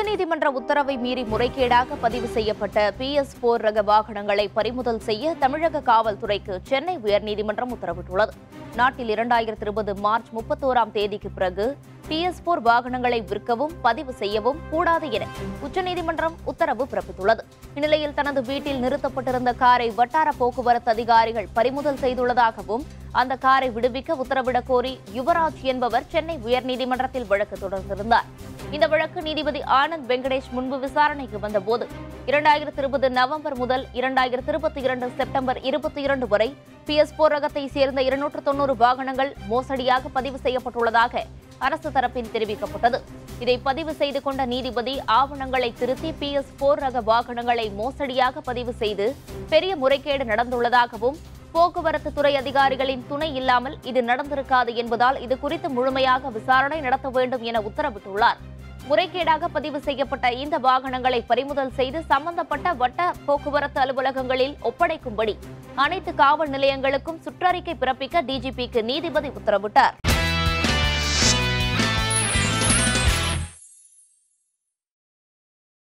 உச்சநீதிமன்ற உத்தரவை மீறி முறைகேடாக பதிவு செய்யப்பட்ட பி எஸ் போர் ரக வாகனங்களை பறிமுதல் செய்ய தமிழக காவல்துறைக்கு சென்னை உயர்நீதிமன்றம் உத்தரவிட்டுள்ளது. நாட்டில் இரண்டாயிரத்தி இருபது மார்ச் முப்பத்தோராம் தேதிக்கு பிறகு பி எஸ் போர் வாகனங்களை விற்கவும் பதிவு செய்யவும் கூடாது என உச்சநீதிமன்றம் உத்தரவு பிறப்பித்துள்ளது. இந்நிலையில் தனது வீட்டில் நிறுத்தப்பட்டிருந்த காரை வட்டார போக்குவரத்து அதிகாரிகள் பறிமுதல் செய்துள்ளதாகவும் அந்த காரை விடுவிக்க உத்தரவிடக் கோரி யுவராஜ் என்பவர் சென்னை உயர்நீதிமன்றத்தில் வழக்கு தொடர்ந்திருந்தார். இந்த வழக்கு நீதிபதி ஆனந்த் வெங்கடேஷ் முன்பு விசாரணைக்கு வந்தபோது இரண்டாயிரத்தி இருபது நவம்பர் முதல் இரண்டாயிரத்தி இருபத்தி இரண்டு செப்டம்பர் இருபத்தி இரண்டு வரை பி எஸ் போர் ரகத்தை சேர்ந்த இருநூற்று தொன்னூறு வாகனங்கள் மோசடியாக பதிவு செய்யப்பட்டுள்ளதாக அரசு தரப்பில் தெரிவிக்கப்பட்டது. இதை பதிவு செய்து கொண்ட நீதிபதி ஆவணங்களை திருத்தி பி எஸ் போர் ரக வாகனங்களை மோசடியாக பதிவு செய்து பெரிய முறைகேடு நடந்துள்ளதாகவும் போக்குவரத்து துறை அதிகாரிகளின் துணை இல்லாமல் இது நடந்திருக்காது என்பதால் இது குறித்து முழுமையாக விசாரணை நடத்த வேண்டும் என உத்தரவிட்டுள்ளார். முறைகேடாக பதிவு செய்யப்பட்ட இந்த வாகனங்களை பறிமுதல் செய்து சம்பந்தப்பட்ட வட்ட போக்குவரத்து அலுவலகங்களில் ஒப்படைக்கும்படி அனைத்து காவல் நிலையங்களுக்கும் சுற்றறிக்கை பிறப்பிக்க டிஜிபிக்கு நீதிபதி உத்தரவிட்டார்.